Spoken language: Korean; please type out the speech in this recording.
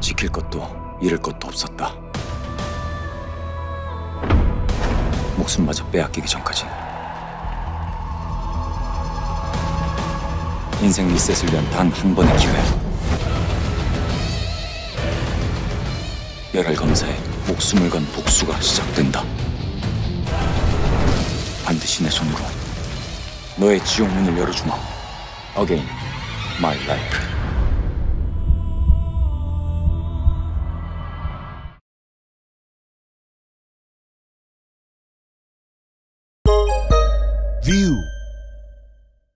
지킬 것도 잃을 것도 없었다. 목숨마저 빼앗기기 전까진 인생 리셋을 위한 단 한 번의 기회. 열혈 검사에 목숨을 건 복수가 시작된다. 반드시 내 손으로 너의 지옥 문을 열어주마. Again, my life. viu.